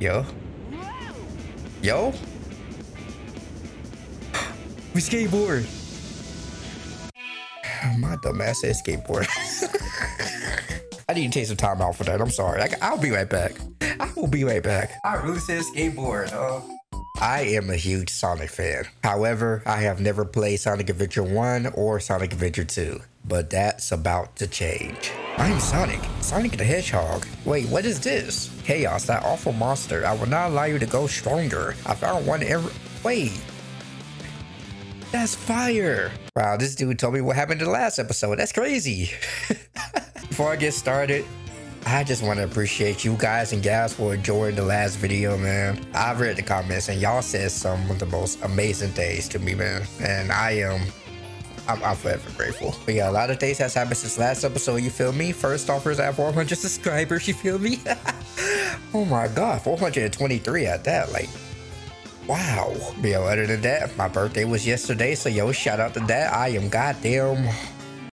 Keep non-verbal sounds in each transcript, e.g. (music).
Yo. Yo. We skateboard. (sighs) My dumb ass said skateboard. (laughs) I need to take some time out for that. I'm sorry. I, will be right back. I will be right back. I really said skateboard. Uh, I am a huge Sonic fan. However, I have never played Sonic Adventure 1 or Sonic Adventure 2. But that's about to change. I'm Sonic, Sonic the Hedgehog. Wait, what is this? Chaos, that awful monster. I will not allow you to go stronger. I found one every- Wait. That's fire. Wow, this dude told me what happened in the last episode. That's crazy. (laughs) Before I get started, I just want to appreciate you guys and gals for enjoying the last video, man. I've read the comments and y'all said some of the most amazing things to me, man. And I am I'm, I'm, forever grateful. But yeah, a lot of things has happened since last episode, you feel me? First offers at 400 (laughs) subscribers, you feel me? (laughs) oh my god, 423 at that, like, wow. But yo, other than that, my birthday was yesterday, so yo, shout out to that. I am goddamn,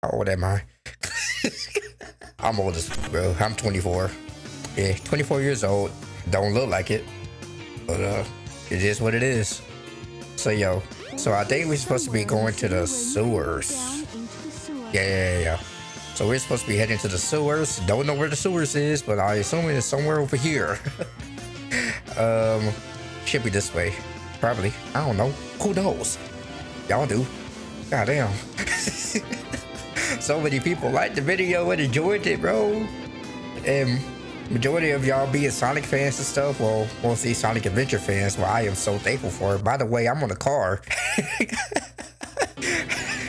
how old am I? (laughs) I'm old as bro. I'm 24. Yeah, 24 years old. Don't look like it, but uh, it is what it is. So yo, so I think we're supposed to be going to the sewers. Yeah, yeah, yeah. So we're supposed to be heading to the sewers. Don't know where the sewers is, but I assume it's somewhere over here. (laughs) um, should be this way. Probably. I don't know. Who knows? Y'all do. Goddamn. (laughs) so many people liked the video and enjoyed it, bro. And majority of y'all being Sonic fans and stuff, well, mostly Sonic Adventure fans, well, I am so thankful for it. By the way, I'm on a car. (laughs)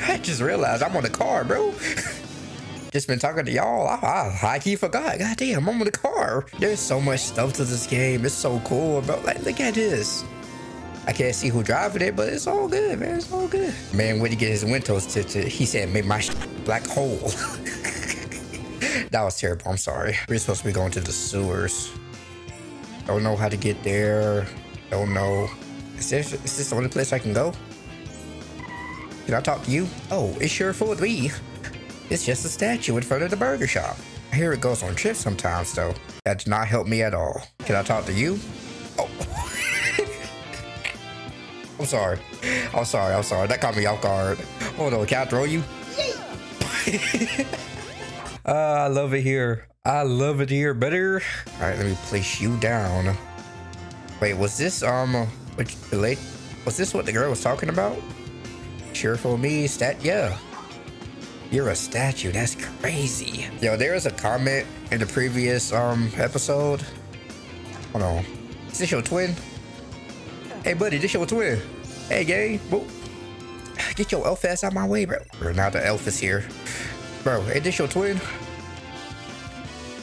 I just realized I'm on a car, bro. (laughs) just been talking to y'all. I, I, I keep forgot. God damn, I'm on the car. There's so much stuff to this game. It's so cool, bro. Like, look at this. I can't see who driving it, but it's all good, man. It's all good. Man, when he get his windows tinted, he said, make my (laughs) black hole. That was terrible. I'm sorry. We're supposed to be going to the sewers. Don't know how to get there. Don't know. Is this, is this the only place I can go? Can I talk to you? Oh, it's sure of me. It's just a statue in front of the burger shop. I hear it goes on trips sometimes, though. That did not help me at all. Can I talk to you? Oh. (laughs) I'm sorry. I'm sorry. I'm sorry. That caught me off guard. Oh no, can I throw you? (laughs) uh, I love it here. I love it here better. All right, let me place you down. Wait, was this, um, which, late, was this what the girl was talking about? Cheerful me, stat, yeah. You're a statue, that's crazy. Yo, there was a comment in the previous, um, episode. Hold on. Is this your twin? Hey, buddy, this your twin. Hey. Whoa. Get your elf ass out my way, bro. Now the elf is here. Bro, your twin?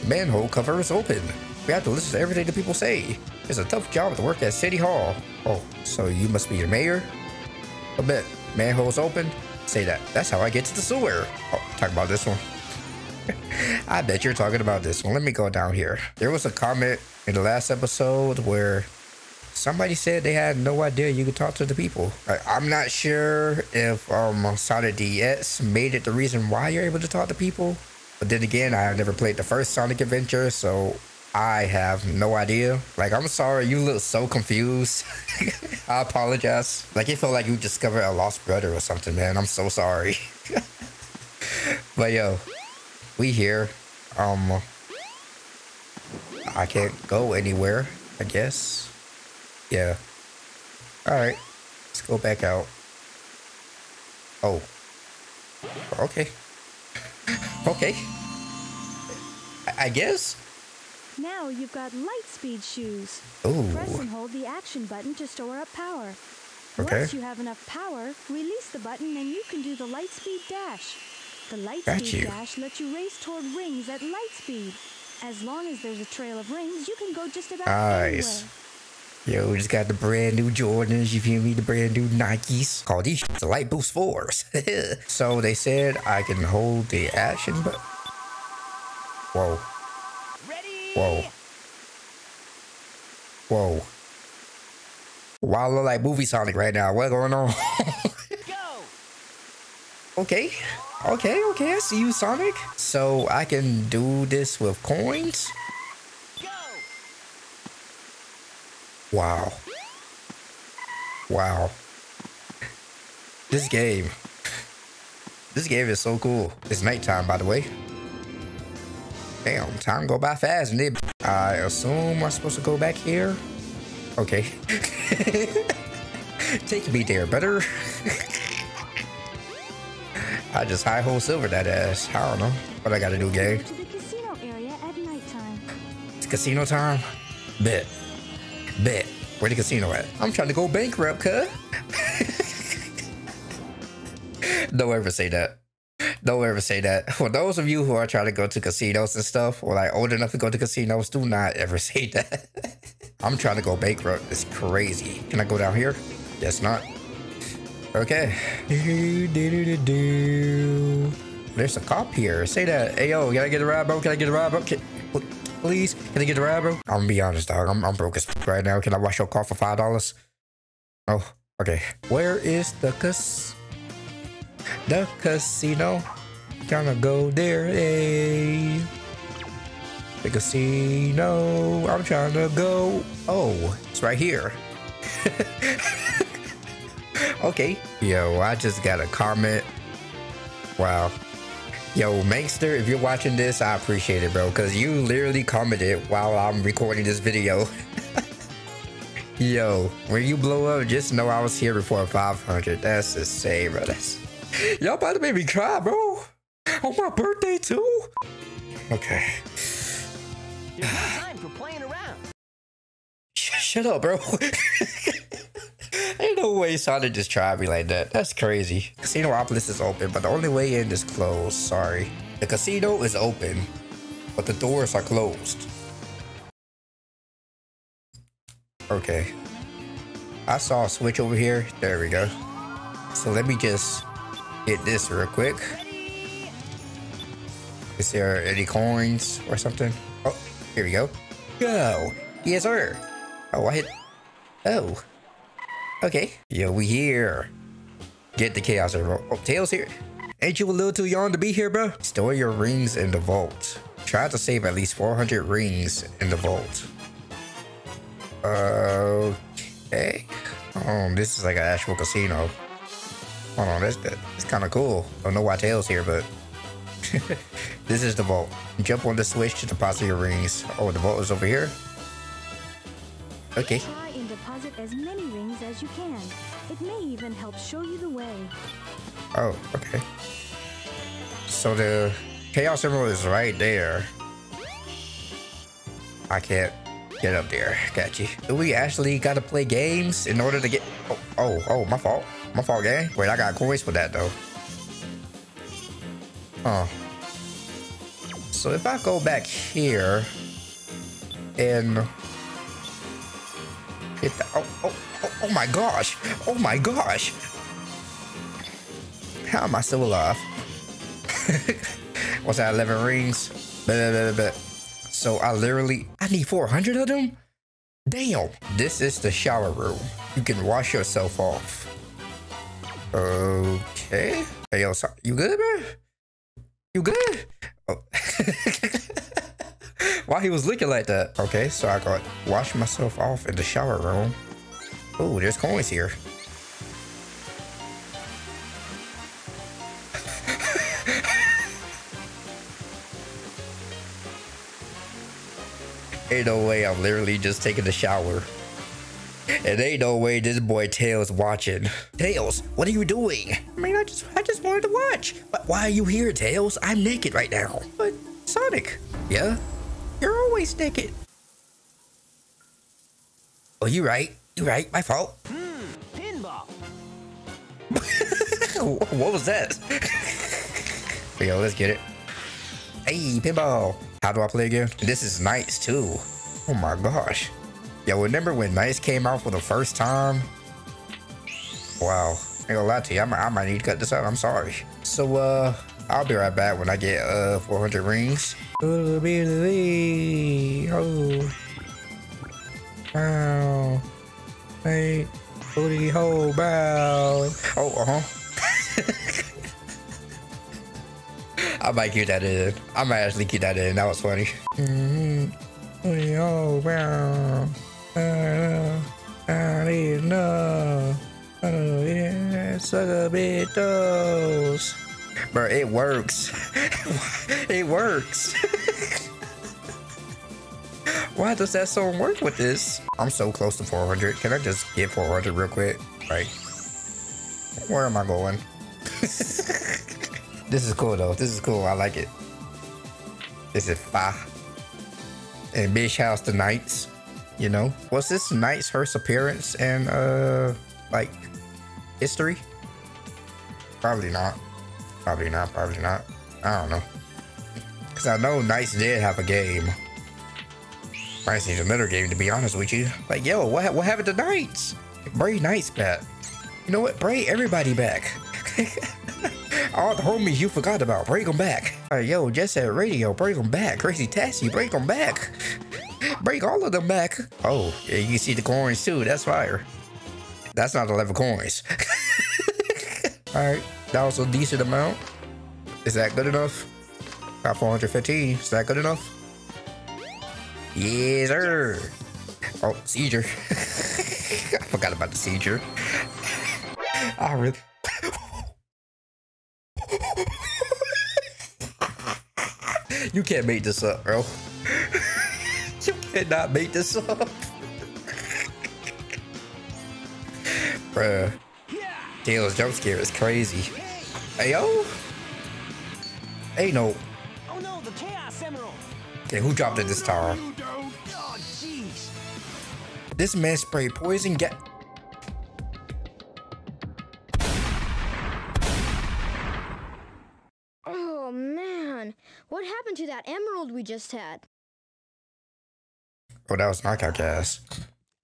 Manhole cover is open. We have to listen to everything the people say. It's a tough job to work at City Hall. Oh, so you must be your mayor? A bit. Manhole's open? Say that. That's how I get to the sewer. Oh, talk about this one. (laughs) I bet you're talking about this one. Let me go down here. There was a comment in the last episode where somebody said they had no idea you could talk to the people. I, am not sure if um, Sonic DX made it the reason why you're able to talk to people. But then again, I never played the first Sonic Adventure, so I have no idea. Like, I'm sorry, you look so confused. (laughs) I apologize. Like, it felt like you discovered a lost brother or something, man. I'm so sorry. (laughs) but yo, we here. Um, I can't go anywhere, I guess. Yeah. Alright. Let's go back out. Oh. Okay. okay. I, guess? Now you've got light speed shoes. Ooh. Press and hold the action button to store up power. Okay. Once you have enough power, release the button and you can do the light speed dash. The light Got speed you. dash lets you race toward rings at light speed. As long as there's a trail of rings, you can go just about Nice. anywhere. Yo, we just got the brand new Jordans, you feel me? The brand new Nikes. Call these the Light Boost 4s. (laughs) so they said I can hold the action but Whoa. Whoa. Whoa. Wow, I look like movie Sonic right now. What's going on? (laughs) Go! okay. Okay, okay, I see you, Sonic. So I can do this with coins? Wow. Wow. This game. This game is so cool. It's nighttime, by the way. Damn, time go by fast. And I assume I'm supposed to go back here. Okay. (laughs) Take me there, better. (laughs) I just high hole silver that ass. I don't know what I gotta do, gang. To the casino area at nighttime. It's casino time. Bet. Bet. Where the casino at? I'm trying to go bankrupt, cuh. Don't ever say that. Don't ever say that. For those of you who are trying to go to casinos and stuff, or like old enough to go to casinos, do not ever (laughs) say that. I'm trying to go bankrupt. It's crazy. Can I go down here? Guess not. Okay. There's a cop here. Say that. Hey, yo, can I get a ride, bro? Can I get a ride, bro? Can, please, can I get a bro? I'm gonna be honest, dog. I'm, I'm broke as right now. Can I wash your car for five dollars? Oh, okay. Where is the cas? The casino. Gonna go there, hey. The casino. I'm trying to go. Oh, it's right here. (laughs) okay. Yo, I just got a comment. Wow. Yo, Mankster, if you're watching this, I appreciate it, bro, because you literally commented while I'm recording this video. (laughs) Yo, when you blow up, just know I was here before 500. That's insane, bro. That's... (laughs) Y'all about to make me cry, bro. On my birthday, too? Okay. (sighs) There's time for playing around. Shut up, bro. (laughs) Way Sonic just tried me like that. That's crazy. Casinopolis is open, but the only way in is closed. Sorry. The casino is open, but the doors are closed. Okay. I saw a switch over here. There we go. So let me just get this real quick. Is there any coins or something? Oh, here we go. Go. Yes, sir. Oh, I hit. Oh. Okay. Yo, we here. Get the chaos emerald. Oh, Tails here. Ain't you a little too young to be here, bro? Store your rings in the vault. Try to save at least 400 rings in the vault. Okay. Oh, this is like an actual casino. Hold on, that's, that's kind of cool. Don't know why Tails here, but (laughs) this is the vault. Jump on the switch to deposit your rings. Oh, the vault is over here. Okay. Deposit as many rings as you can. It may even help show you the way. Oh, okay. So the Chaos Emerald is right there. I can't get up there. Got you. Do we actually got to play games in order to get... Oh, oh, oh, my fault. My fault, gang. Wait, I got coins for that, though. Oh. So if I go back here and the... Oh, oh, oh, oh my gosh. Oh my gosh. How am I still alive? (laughs) What's that? 11 rings? Blah, blah, blah. So I literally, I need 400 of them? Damn. This is the shower room. You can wash yourself off. Okay. Hey, yo, so, you good, man? You good? Oh. (laughs) Why he was looking like that? Okay, so I got wash myself off in the shower room. Oh, there's coins here. (laughs) Ain't no way I'm literally just taking a shower. And ain't no way this boy Tails watching. Tails, what are you doing? I mean, I just I just wanted to watch. But why are you here, Tails? I'm naked right now. But Sonic, yeah? You're always naked. Oh, you right. You right. My fault. Pinball. (laughs) what was that? (laughs) Yo, let's get it. Hey, pinball. How do I play again? This is nice too. Oh my gosh. Yo, remember when NiGHTS came out for the first time? Wow. I ain't gonna lie to you, I might, I might need to cut this out. I'm sorry. So, uh, I'll be right back when I get uh 400 rings. Oh, wow, hey, booty hole bow. Oh, uh huh. (laughs) I might keep that in. I might actually keep that in. That was funny. Mm-hmm. Booty hole bow. Uh, uh, I need no. I oh, yeah, no. Suck a bit those. Bro, it works. (laughs) it works. (laughs) Why does that song work with this? I'm so close to 400. Can I just get 400 real quick? Right. Where am I going? (laughs) this is cool though. This is cool. I like it. This is fire. And Bitch House the NiGHTS. You know? Was this NiGHTS' first appearance in uh like history? Probably not. Probably not, probably not. I don't know. Cause I know NiGHTS did have a game. NiGHTS needs another game to be honest with you. Like, yo, what what happened to NiGHTS? Bray NiGHTS back. You know what? Bray everybody back. (laughs) All the homies you forgot about, bring them back. Uh, yo, Jet Set Radio, bring them back. Crazy Taxi, bring them back. (laughs) Bring all of them back. Oh, yeah, you see the coins too. That's fire. That's not 11 coins. (laughs) all right, that was a decent amount. Is that good enough? Got 415. Is that good enough? Yes, sir. Oh, seizure. (laughs) I forgot about the seizure. I really. (laughs) you can't make this up, bro. (laughs) you cannot make this up. Bruh. Tails's jump scare is crazy. Hey, yo. Hey, no. Oh no, the Chaos Emerald! Okay, who dropped it this time? Oh. This man sprayed poison gas. Oh man, what happened to that emerald we just had? Oh, that was knockout gas.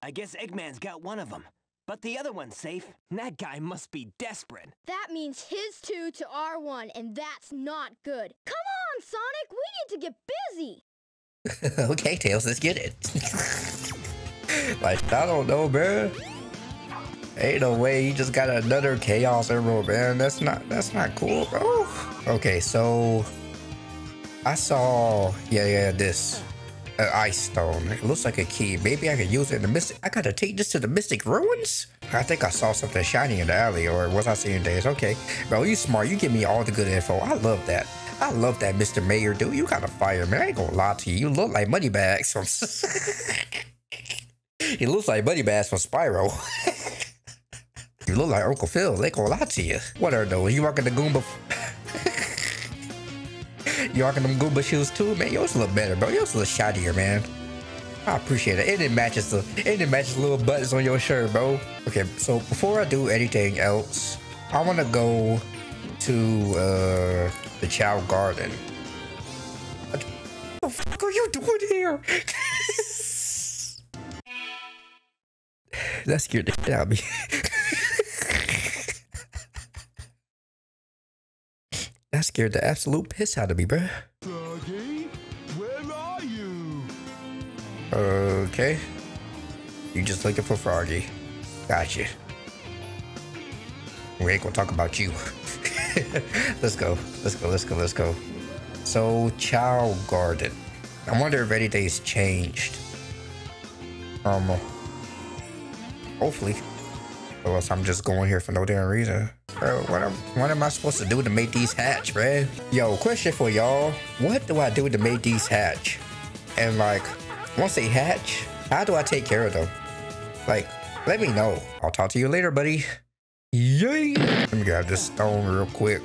I guess Eggman's got one of them. But the other one's safe. That guy must be desperate. That means his two to our one, and that's not good. Come on, Sonic, we need to get busy. (laughs) okay, Tails, let's get it. (laughs) like, I don't know, man. Ain't no way you just got another Chaos Emerald, man. That's not that's not cool, bro. Okay, so I saw yeah, yeah, this. An ice stone. It looks like a key. Maybe I could use it in the mystic. I gotta take this to the mystic ruins. I think I saw something shiny in the alley, or was I seeing days? Okay, bro, you smart. You give me all the good info. I love that. I love that, Mr. Mayor, dude. You got a fire, man. I ain't gonna lie to you. You look like money Moneybags from. (laughs) he looks like Moneybags from Spyro. (laughs) you look like Uncle Phil. They gonna lie to you. What are those? You rocking the Goomba? You rocking them Goomba shoes too, man? Yours look better, bro. Yours look shinier, man. I appreciate it. And it matches the and it matches the little buttons on your shirt, bro. Okay, so before I do anything else, I wanna go to uh the Chao Garden. What the fuck are you doing here? (laughs) that scared the shit out of me. (laughs) that scared the absolute piss out of me, bruh. Froggy, where are you? Okay. You just looking for Froggy. Gotcha. We ain't gonna talk about you. (laughs) let's go. Let's go. Let's go. Let's go. So, Chao Garden. I wonder if anything's changed. Um, hopefully. Or else I'm just going here for no damn reason. Bro, what am, what am I supposed to do to make these hatch, man? Yo, question for y'all. What do I do to make these hatch? And like, once they hatch, how do I take care of them? Like, let me know. I'll talk to you later, buddy. Yay! Let me grab this stone real quick.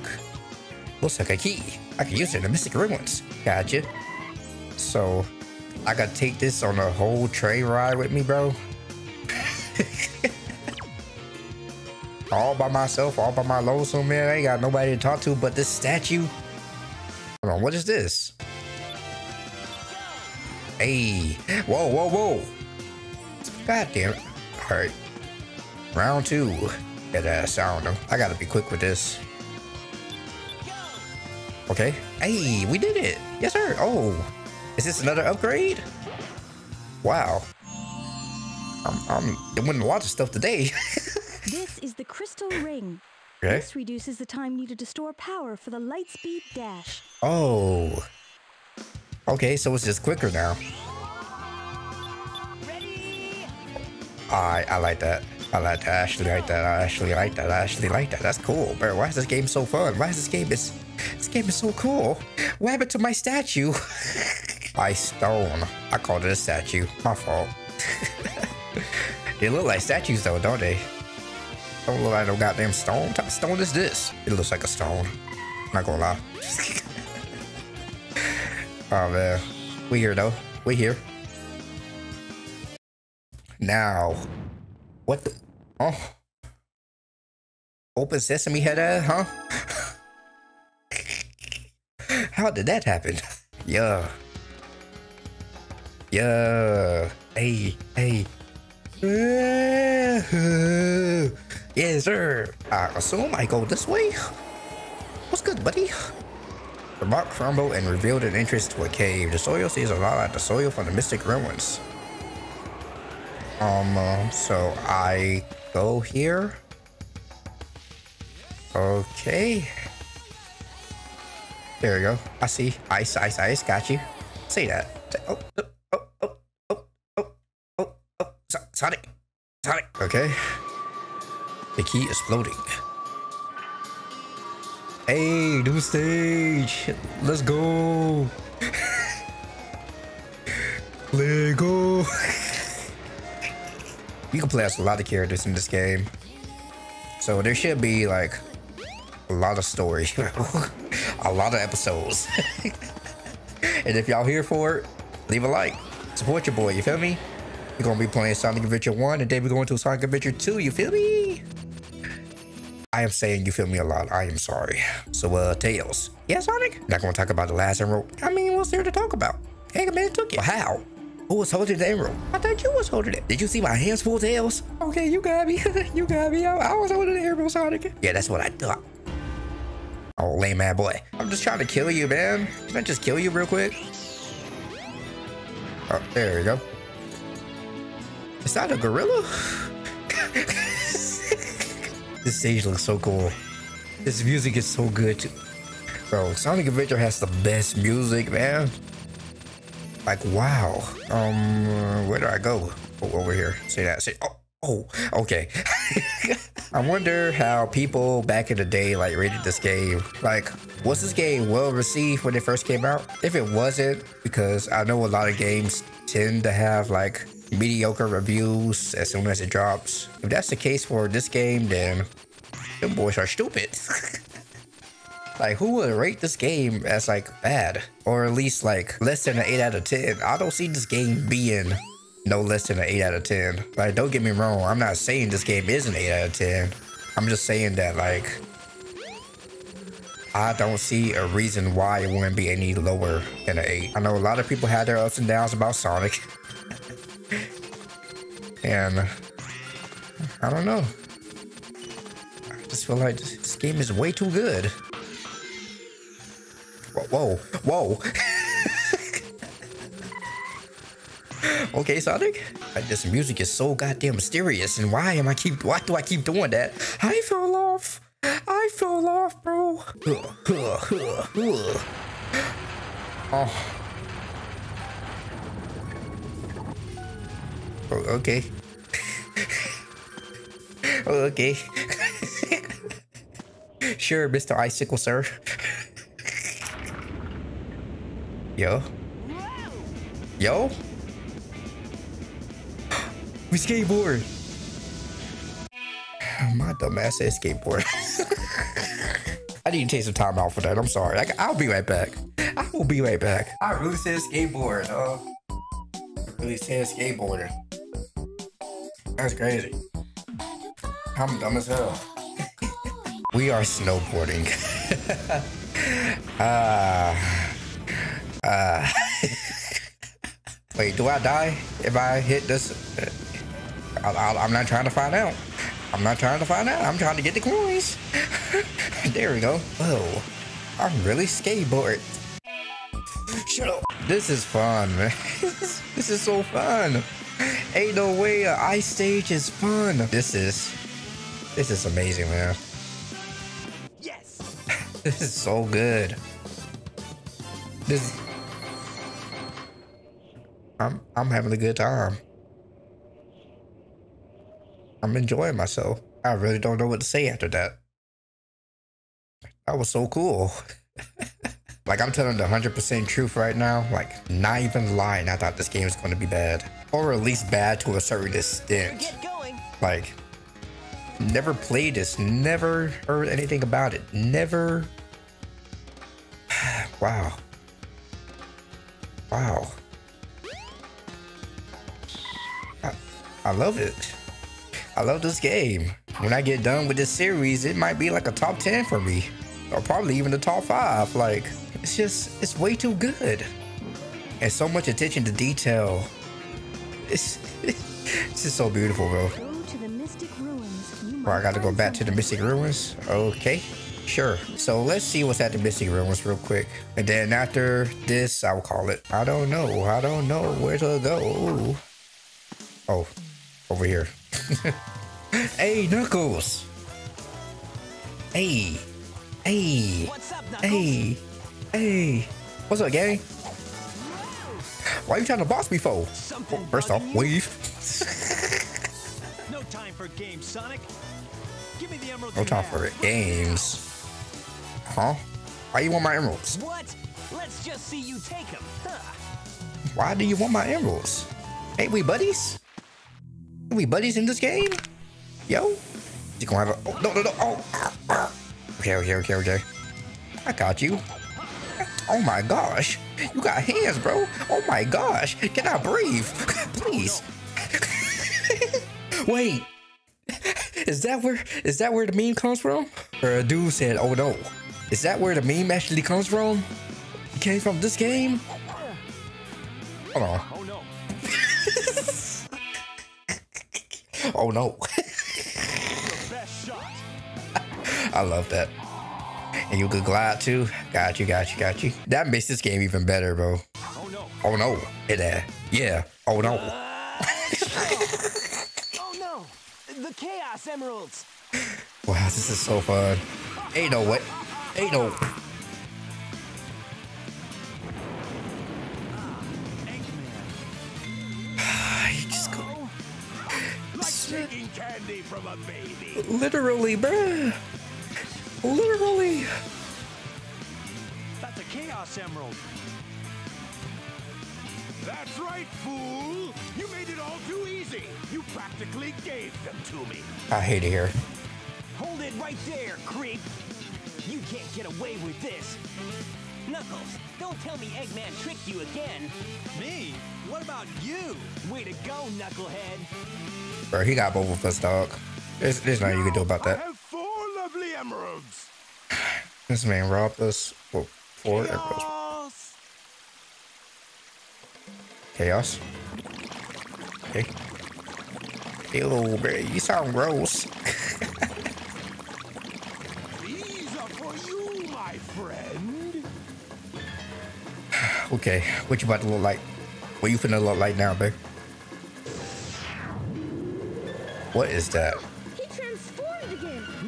Looks like a key. I can use it in the Mystic Ruins. Gotcha. So, I gotta take this on a whole train ride with me, bro. All by myself, all by my lonesome, man. I ain't got nobody to talk to but this statue. Hold on, what is this? Hey, whoa, whoa, whoa. God damn it. All right. Round two. Get that uh, sound. I gotta be quick with this. Okay. Hey, we did it. Yes, sir. Oh, is this another upgrade? Wow. I'm, I'm doing a lot of stuff today. (laughs) Is the crystal (laughs) ring. okay. This reduces the time needed to store power for the Lightspeed Dash. Oh. Okay, so it's just quicker now. Ready? I I like that. I like that. I actually like that. I actually like that. I actually like that. That's cool. Bro, why is this game so fun? Why is this game is this game is so cool? What happened to my statue? (laughs) Ice stone. I called it a statue. My fault. (laughs) they look like statues though, don't they? Don't look like no goddamn stone. What type of stone is this? It looks like a stone. Not gonna lie. (laughs) oh man. We here though. We here. Now. What the Oh. Open sesame head ass, huh? (laughs) How did that happen? (laughs) Yeah. Yeah. Hey, hey. Yes, sir. I assume I go this way. What's good, buddy? The rock crumbled and revealed an entrance to a cave. The soil seems a lot like the soil from the Mystic Ruins. Um, uh, so I go here. Okay. There we go. I see. Ice, ice, ice. Got you. Say that. Oh, oh, oh, oh, oh, oh, oh, oh. Sonic. Sonic. Okay. The key is floating. Hey, new stage. Let's go. (laughs) Let go. (laughs) you can play as a lot of characters in this game. So there should be like a lot of story, (laughs) a lot of episodes. and if y'all here for it, leave a like. Support your boy, you feel me? We're gonna be playing Sonic Adventure 1 and then we're going to Sonic Adventure 2, you feel me? I am saying you feel me a lot. I am sorry. So, uh, Tails. Yeah, Sonic? Not gonna talk about the last emerald. I mean, what's there to talk about? Eggman took it. How? Who was holding the emerald? I thought you was holding it. Did you see my hands full, of Tails? Okay, you got me. (laughs) you got me. I, I was holding the emerald, Sonic. Yeah, that's what I thought. Oh, lame man boy. I'm just trying to kill you, man. Can I just kill you real quick? Oh, there you go. Is that a gorilla? (laughs) this stage looks so cool. This music is so good too. Bro, Sonic Adventure has the best music, man. Like, wow. Um, where do I go? Oh, over here. Say that. Say, oh, oh, okay. (laughs) I wonder how people back in the day like rated this game. Like, was this game well received when it first came out? If it wasn't, because I know a lot of games tend to have like mediocre reviews as soon as it drops. If that's the case for this game, then them boys are stupid. (laughs) like, who would rate this game as like bad? Or at least like less than an 8 out of 10? I don't see this game being no less than an 8 out of 10. Like, don't get me wrong, I'm not saying this game is an 8 out of 10. I'm just saying that, like, I don't see a reason why it wouldn't be any lower than an 8. I know a lot of people had their ups and downs about Sonic. (laughs) and I don't know. I just feel like this game is way too good. Whoa, whoa, whoa. (laughs) okay, Sonic. This music is so goddamn mysterious, and why am I keep? Why do I keep doing that? Fell off. I Oh. Oh, okay. (laughs) oh, okay. (laughs) sure, Mr. Icicle, sir. (laughs) Yo. Yo. (gasps) We skateboard. (sighs) My dumb ass said skateboard. I need to take some time out for that. I'm sorry. I'll be right back. I will be right back. I really said skateboard. Uh, I really said skateboarder. That's crazy. I'm dumb as hell. we are snowboarding. uh, (laughs) uh, (laughs) wait, do I die if I hit this? I, am not trying to find out. I'm not trying to find out. I'm trying to get the coins. (laughs) there we go. Oh, I'm really skateboard. Shut up. This is fun, man. (laughs) this is so fun. Ain't no way a ice stage is fun. This is, this is amazing, man. Yes. (laughs) this is so good. This, I'm, I'm having a good time. I'm enjoying myself. I really don't know what to say after that. That was so cool. (laughs) like I'm telling the 100% truth right now. Like not even lying. I thought this game was going to be bad, or at least bad to a certain extent. Like never played this. Never heard anything about it. Never. (sighs) wow. Wow. I, I love it. I love this game. When I get done with this series, it might be like a top 10 for me. Or probably even the top 5. Like, it's just, it's way too good. And so much attention to detail. It's, (laughs) it's just so beautiful, bro. Go to the Mystic Ruins. You Or I gotta go back to the. Mystic Ruins? Okay, sure. So let's see what's at the Mystic Ruins real quick. And then after this, I'll call it. I don't know. I don't know where to go. Oh, over here. (laughs) hey, Knuckles. Hey. Hey. Up, Hey. Hey. What's up, Gary? Why are you trying to boss me for? Something First off, wave. No time for games, Sonic. Give me the emeralds. No time for. Games. Huh? Why you want my emeralds? What? Let's just see you take them. Huh. Why do you want my emeralds? Ain't we buddies? Ain't we buddies in this game? Yo? You gonna have a oh no no no oh ah, ah. Okay okay okay okay. I got you. Oh my gosh. You got hands, bro. Oh my gosh. Can I breathe? (laughs) Please. (laughs) Wait. Is that where is that where the meme comes from? Or a dude said, oh no. Is that where the meme actually comes from? It came from this game? Hold on. Oh no. (laughs) Oh no. I love that. And you could glide too. Got you, got you, got you. That makes this game even better, bro. Oh no. Oh no. Hey uh, there. Yeah. Oh no. (laughs) Oh no. The Chaos Emeralds. Wow, this is so fun. Ain't no way. Ain't no. (sighs) You just go. Candy from a baby. Literally, bruh. Literally. That's a Chaos Emerald. That's right, fool. You made it all too easy. You practically gave them to me. I hate it here. Hold it right there, creep. You can't get away with this. Knuckles, don't tell me Eggman tricked you again. Me? What about you? Way to go, Knucklehead. Bro, he got both of us, dog. There's, there's nothing you can do about that. Have four lovely emeralds. This man robbed us for four emeralds. Chaos. Chaos. Okay. Ew, bro, you sound gross. (laughs) These are for you, my friend. (sighs) okay, what you about to look like? What you finna look like now, babe? What is that?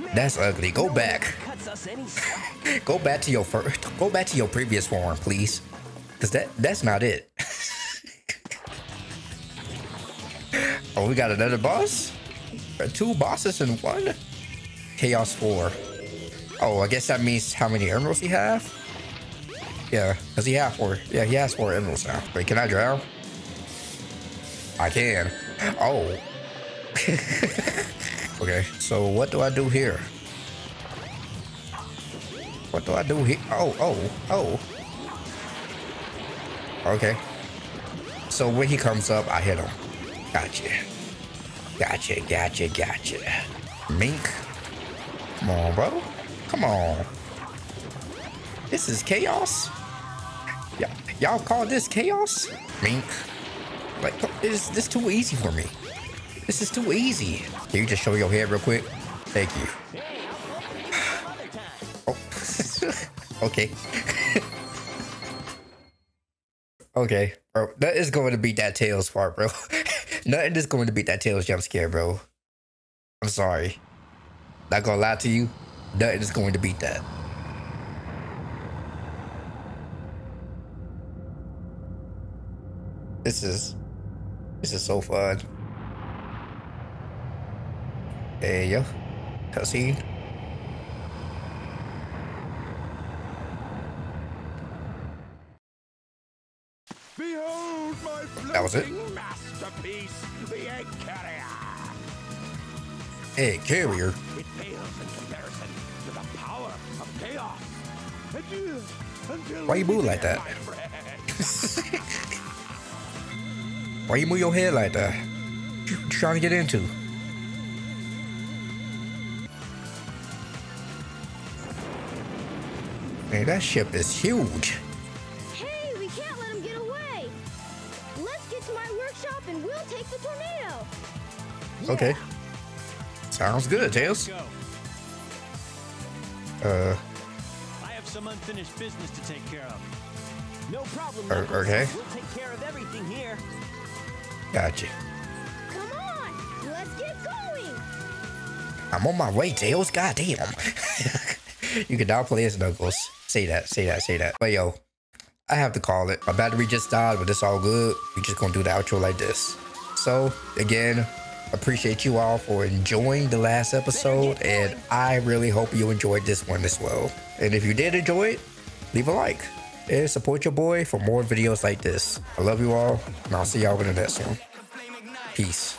He transformed again. That's ugly. Go back. Cuts us any (laughs) slack. Go back to your first. Go back to your previous form, please. Cause that that's not it. (laughs) oh, we got another boss. Uh, Two bosses in one. Chaos four. Oh, I guess that means how many emeralds he have. Yeah, cause he have four. Yeah, he has four emeralds now. Wait, can I drown? I can. Oh. (laughs) okay, so what do I do here? What do I do here? Oh, oh, oh. Okay. So when he comes up, I hit him. Gotcha. Gotcha, gotcha, gotcha. Mink. Come on, bro. Come on. This is chaos? Y'all call this chaos? Mink. Like, is this too easy for me. This is too easy. Can you just show me your head real quick? Thank you. Oh. (laughs) okay. (laughs) okay, bro. That is going to beat that Tails part, bro. (laughs) Nothing is going to beat that Tails jump scare, bro. I'm sorry. Not gonna lie to you. Nothing is going to beat that. This is this is so fun. Behold my That was it? masterpiece, the egg carrier. Hey, carrier. It pales in comparison to the power of chaos. Until Why you move like that? Why you move your head like that? What you trying to get into? Man, that ship is huge. Hey, we can't let him get away. Let's get to my workshop and we'll take the tornado. Okay. Sounds good, Tails. Go. Uh, I have some unfinished business to take care of. No problem. Er, okay. We'll take care of everything here. gotcha. Come on, let's get going. I'm on my way, Tails. God damn. (laughs) you can now play as Knuckles. Say that, say that, say that. But yo, I have to call it. My battery just died, but it's all good. we just gonna do the outro like this. So, again, appreciate you all for enjoying the last episode, and I really hope you enjoyed this one as well. And if you did enjoy it, leave a like and support your boy for more videos like this. I love you all, and I'll see y'all in the next one. Peace.